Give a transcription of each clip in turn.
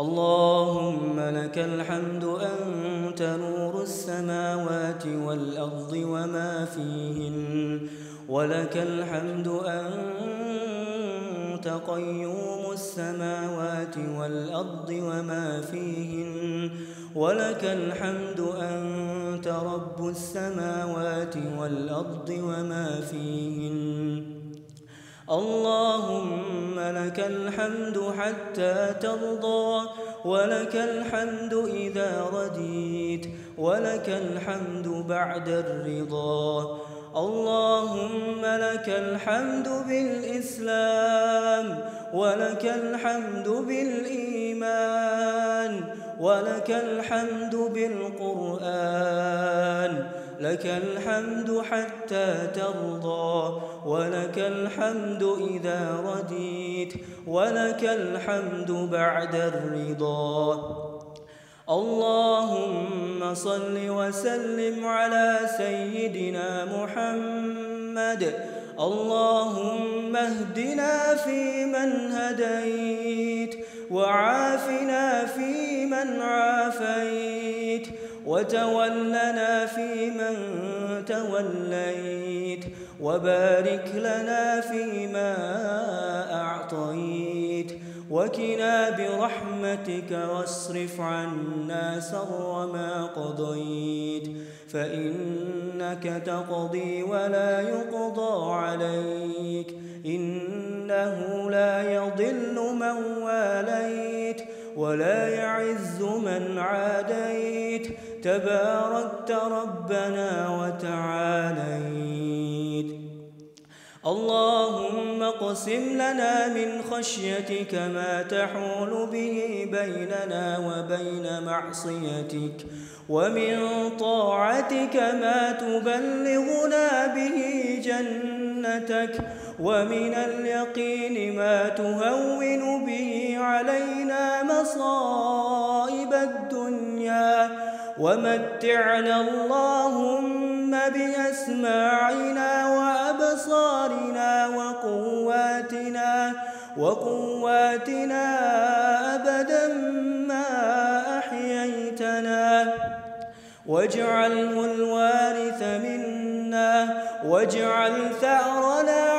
اللهم لك الحمد أنت نور السماوات والأرض وما فيهن. ولك الحمد أنت قيوم السماوات والأرض وما فيهن. ولك الحمد أنت رب السماوات والأرض وما فيهن. اللهم لك الحمد حتى ترضى ولك الحمد إذا رديت ولك الحمد بعد الرضا. اللهم لك الحمد بالإسلام ولك الحمد بالإيمان ولك الحمد بالقرآن. لك الحمد حتى ترضى ولك الحمد إذا رديت ولك الحمد بعد الرضا. اللهم صل وسلم على سيدنا محمد. اللهم اهدنا فيمن هديت وعافنا فيمن عافيت. وتولنا فيمن توليت وبارك لنا فيما أعطيت وكنا برحمتك واصرف عنا سر ما قضيت فإنك تقضي ولا يقضى عليك إنه لا يضل من واليت ولا يعز من عاديت تباركت ربنا وتعاليت. اللهم اقسم لنا من خشيتك ما تحول به بيننا وبين معصيتك ومن طاعتك ما تبلغنا به جنتك ومن اليقين ما تهون به علينا مصائب الدنيا ومتعنا اللهم بأسماعنا وأبصارنا وقواتنا وقواتنا أبدا ما أحييتنا. واجعله الوارث منا واجعل ثأرنا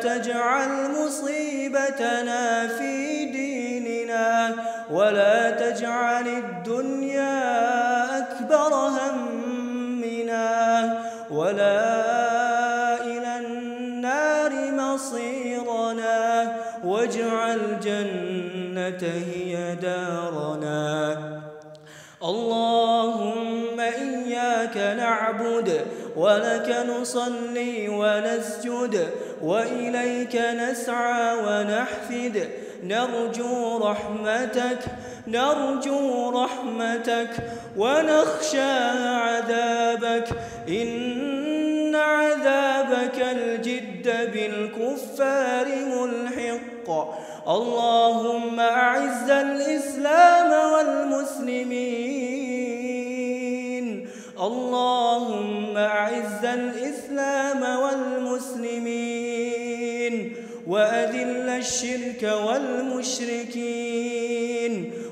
تجعل مصيبتنا في ديننا ولا تجعل الدنيا أكبر همنا ولا إلى النار مصيرنا واجعل جنة هي دارنا. اللهم إياك نعبد ولك نصلي ونسجد وإليك نسعى ونحفد. نرجو رحمتك نرجو رحمتك ونخشى عذابك. إن عذابك الجد بالكفار ملحق. اللهم أعز الإسلام والمسلمين. اللهم أعز الإسلام والمسلمين. وأذل الشرك والمشركين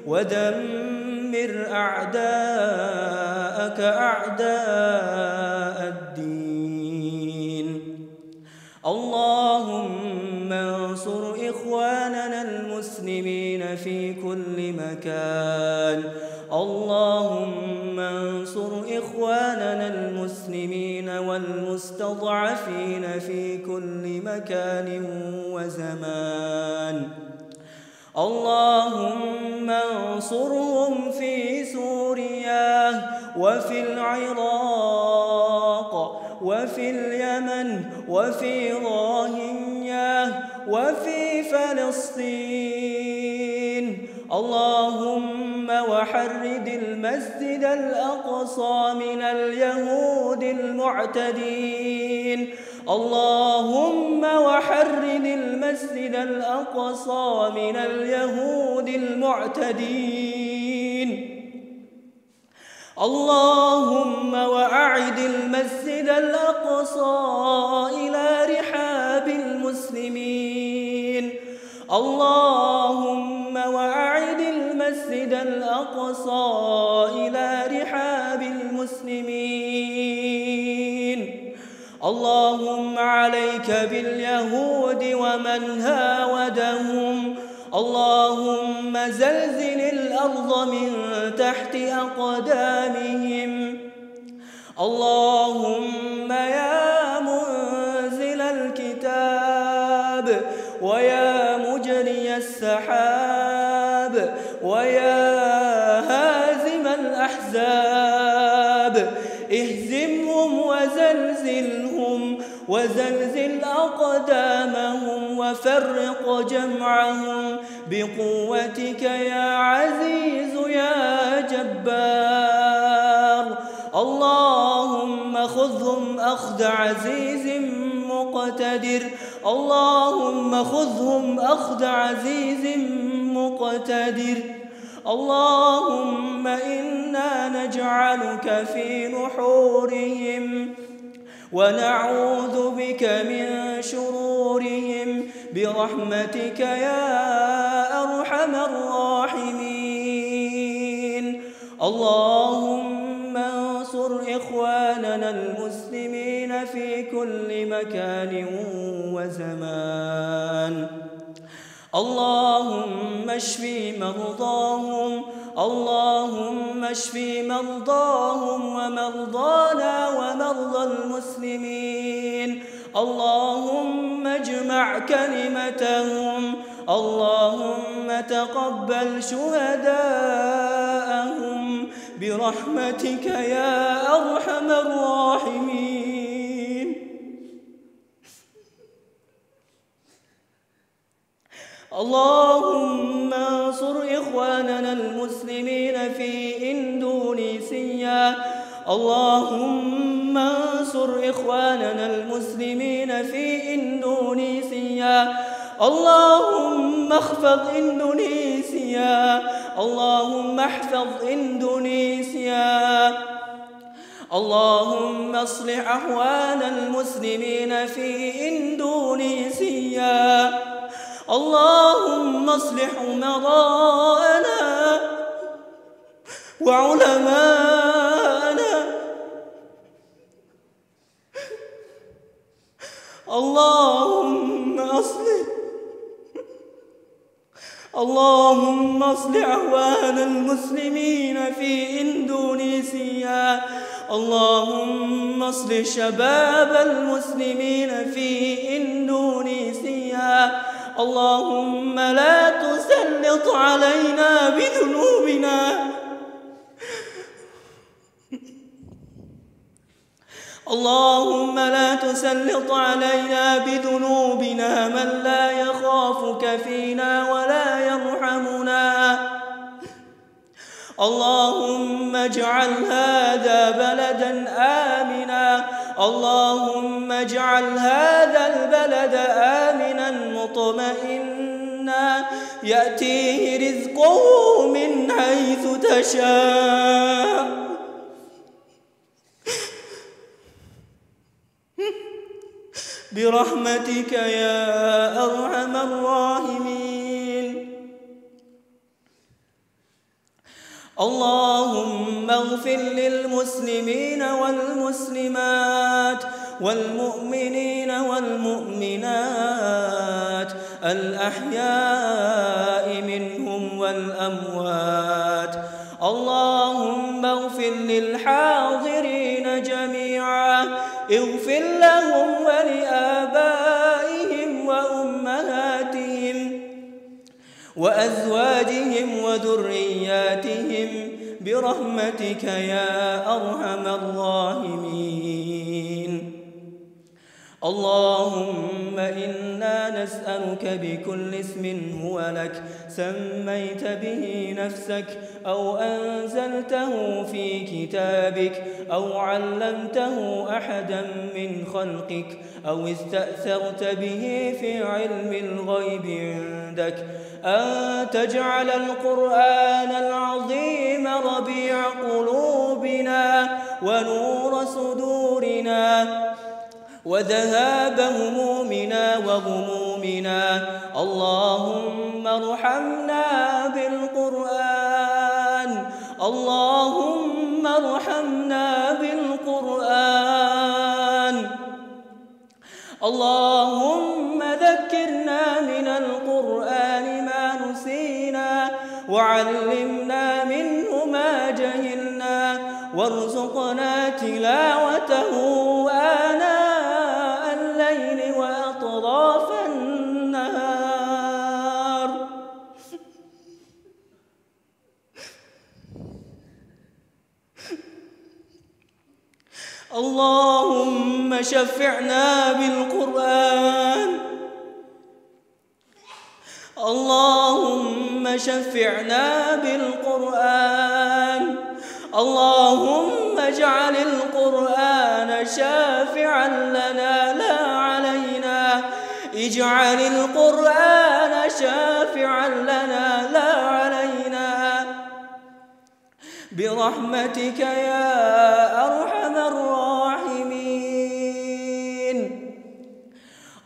ودمر أعداءك أعداء الدين. اللهم انصر إخواننا المسلمين في كل مكان. اللهم انصر إخواننا المسلمين والمستضعفين في كل مكان وزمان. اللهم انصرهم في سوريا وفي العراق وفي اليمن وفي راهنيا وفي فلسطين. اللهم وحرد المسجد الأقصى من اليهود المعتدين. اللهم وحرد المسجد الأقصى من اليهود المعتدين. اللهم وأعد المسجد الأقصى إلى رحاب المسلمين. اللهم وأعد المسجد الأقصى إلى رحاب المسلمين. اللهم عليك باليهود ومن هاودهم اللهم زلزل الأرض من تحت أقدامهم. اللهم يا منزل الكتاب ويا مجري السحاب. الأحزاب. اهزمهم وزلزلهم وزلزل أقدامهم وفرق جمعهم. بقوتك يا عزيز يا جبار. اللهم خذهم أخذ عزيز مقتدر. اللهم خذهم أخذ عزيز مقتدر. اللهم إنا نجعلك في نحورهم ونعوذ بك من شرورهم. برحمتك يا أرحم الراحمين. اللهم انصر إخواننا المسلمين في كل مكان وزمان. اللهم اشف مرضاهم اللهم اشف مرضاهم ومرضانا ومرضى المسلمين. اللهم اجمع كلمتهم اللهم تقبل شهداءهم برحمتك يا أرحم الراحمين. اللهم انصر إخواننا المسلمين في إندونيسيا. اللهم انصر إخواننا المسلمين في إندونيسيا. اللهم احفظ إندونيسيا. اللهم احفظ إندونيسيا. اللهم اصلح أحوال المسلمين في إندونيسيا. اللهم اصلح أمراءنا وعلماءنا. اللهم أصلح. اللهم اصلح أحوال المسلمين في إندونيسيا. اللهم اصلح شباب المسلمين في إندونيسيا. اللهم لا تسلط علينا بذنوبنا. اللهم لا تسلط علينا بذنوبنا من لا يخافك فينا ولا يرحمنا. اللهم اجعل هذا بلدا آمنا. اللهم اجعل هذا البلد مطمئنا يأتيه رزقه من حيث تشاء. برحمتك يا أرحم الراحمين. اللهم اغفر للمسلمين والمسلمات والمؤمنين والمؤمنات الأحياء منهم والأموات. اللهم اغفر للحاضرين جميعا. اغفر لهم ولآبائهم وأمهاتهم وأزواجهم وذرياتهم برحمتك يا أرحم الراحمين. اللهم إنا نسألك بكل اسم هو لك سميت به نفسك أو أنزلته في كتابك أو علمته أحدا من خلقك أو استأثرت به في علم الغيب عندك. أن تجعل القرآن العظيم ربيع قلوبنا ونور صدورنا وذهاب همومنا وغمومنا. اللهم ارحمنا بالقرآن. اللهم ارحمنا بالقرآن. اللهم ذكرنا من القرآن ما نسينا وعلمنا منه ما جهلنا وارزقنا تلاوته. آناء اللهم شفعنا بالقرآن. اللهم شفعنا بالقرآن. اللهم اجعل القرآن شافعا لنا لا علينا. اجعل القرآن شافعا لنا لا علينا. برحمتك يا أرحم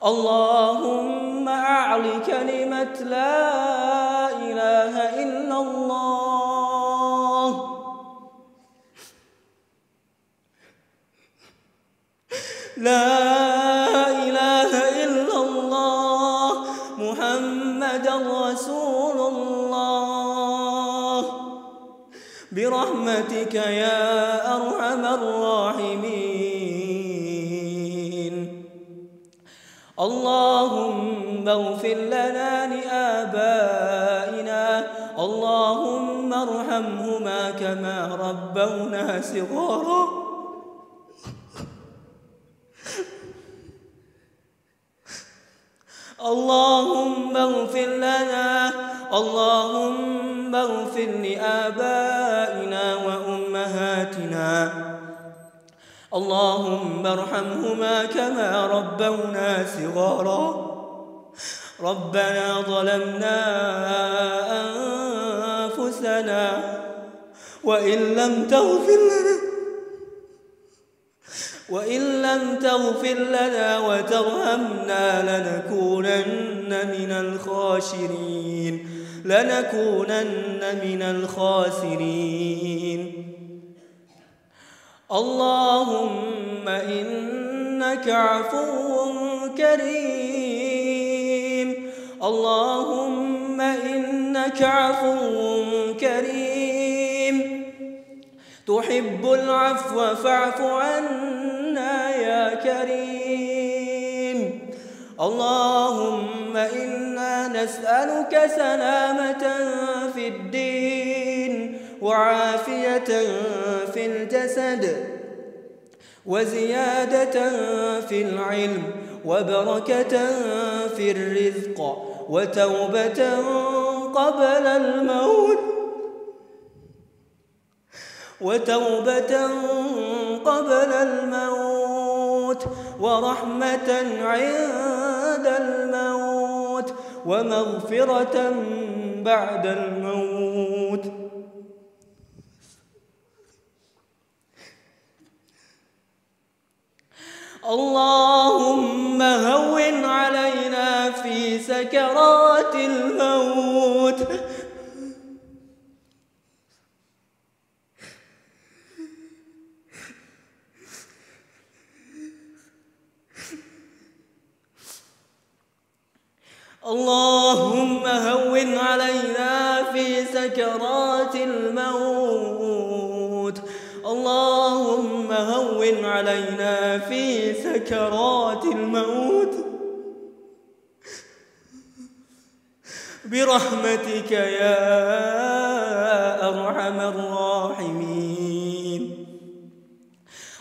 اللهم أعل كلمة لا إله إلا الله. لا إله إلا الله. محمد رسول الله. برحمتك يا أرحم الراحمين. كما ربونا صغارا. اللهم اغفر لنا اللهم اغفر لآبائنا وأمهاتنا. اللهم ارحمهما كما ربونا صغارا. ربنا ظلمنا أنفسنا وإن لم تغفر لنا وإن لم تغفر لنا وترهمنا لنكونن من الخاسرين لنكونن من الخاسرين. اللهم إنك عفو كريم. اللهم إنك عفو كريم. تحب العفو فاعف عنا يا كريم. اللهم إنا نسألك سلامة في الدين وعافية في الجسد وزيادة في العلم وبركة في الرزق وتوبة قبل الموت. وتوبة قبل الموت ورحمة عند الموت ومغفرة بعد الموت. اللهم هون علينا في سكرات الموت برحمتك يا أرحم الراحمين.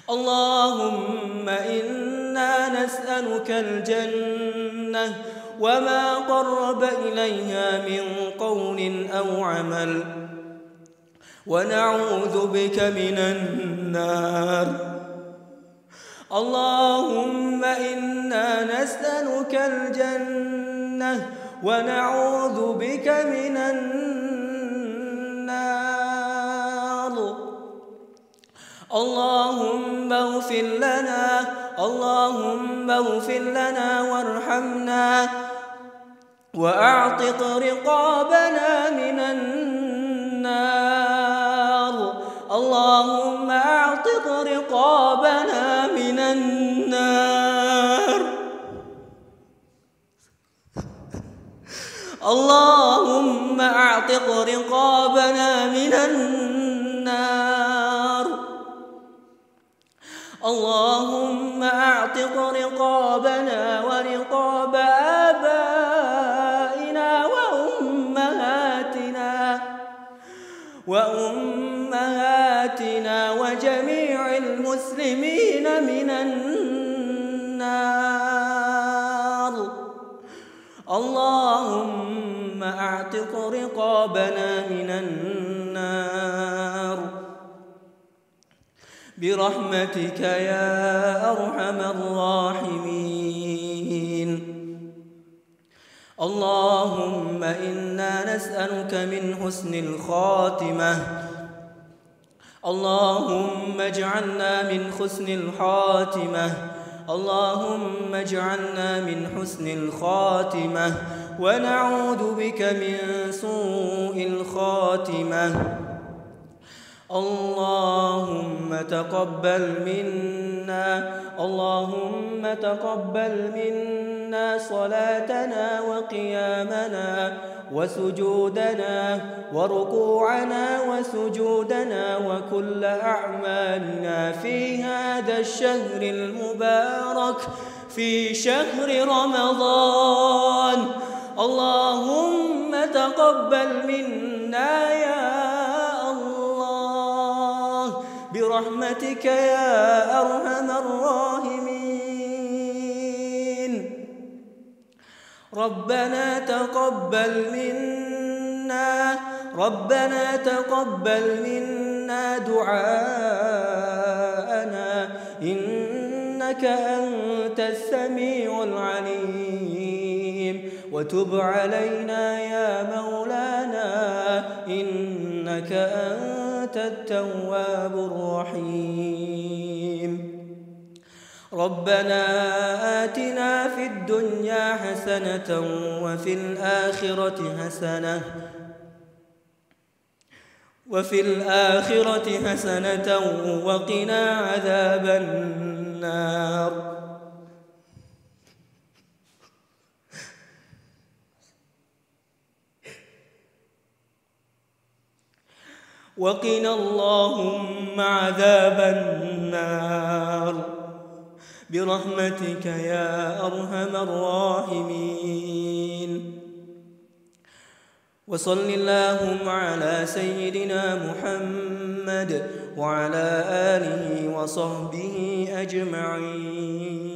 اللهم إنا نسألك الجنة وما قرب إليها من قول أو عمل. ونعوذ بك من النار. اللهم إنا نسألك الجنة ونعوذ بك من النار. اللهم اغفر لنا اللهم اغفر لنا وارحمنا وأعتق رقابنا من النار. اللهم أعتق رقابنا من النار. اللهم أعتق رقابنا من النار. اللهم أعتق رقابنا ورقاب رقابنا من النار. برحمتك يا أرحم الراحمين. اللهم إنا نسألك من حسن الخاتمة. اللهم اجعلنا من حسن الخاتمة. اللهم اجعلنا من حسن الخاتمة. ونعوذ بك من سوء الخاتمة. اللهم تقبل منا اللهم تقبل منا صلاتنا وقيامنا وسجودنا وركوعنا وسجودنا وكل أعمالنا في هذا الشهر المبارك في شهر رمضان. اللهم تقبل منا يا برحمتك يا أرحم الراحمين. ربنا تقبل منا ربنا تقبل منا دعاءنا إنك أنت السميع العليم. وتب علينا يا مولانا إنك أنت التواب الرحيم. ربنا آتنا في الدنيا حسنة وفي الآخرة حسنة وفي الآخرة حسنة وقنا عذاب النار. وقنا اللهم عذاب النار. برحمتك يا أرحم الراحمين. وصل اللهم على سيدنا محمد وعلى آله وصحبه أجمعين.